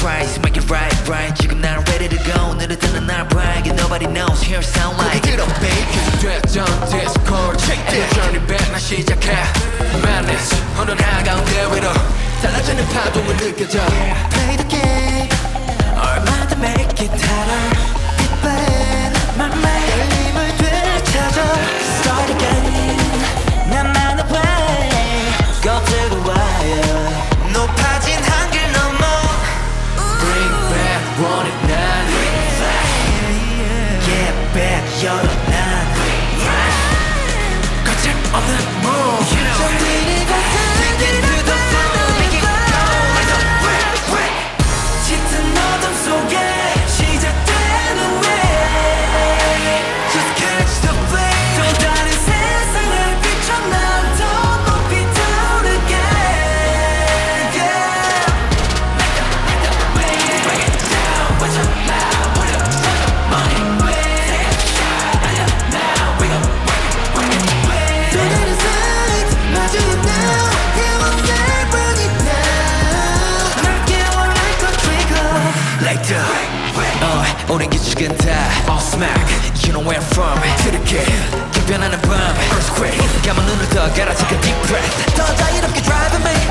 price make it right right 지금 난 ready to go 느릿하는 날 bright and nobody knows here sound like 들어 baby 됐던 discord check this journey back 나 시작해 madness 오늘 한가운데 위로 달라지는 파도가 느껴져 play the game 얼마든 make it harder 열어 오랜 기적은 다 all smack You know where I'm from 들을게 변하는 밤 earthquake 감은 눈을 떠 갈아 take a deep breath 더 자유롭게 driving me